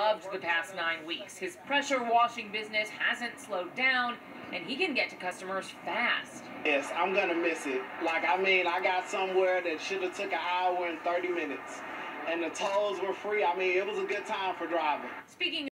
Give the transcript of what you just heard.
loved the past nine weeks. His pressure washing business hasn't slowed down, and he can get to customers fast. Yes, I'm gonna miss it. Like I mean, I got somewhere that should have took an hour and 30 minutes, and the tolls were free. I mean, it was a good time for driving. Speaking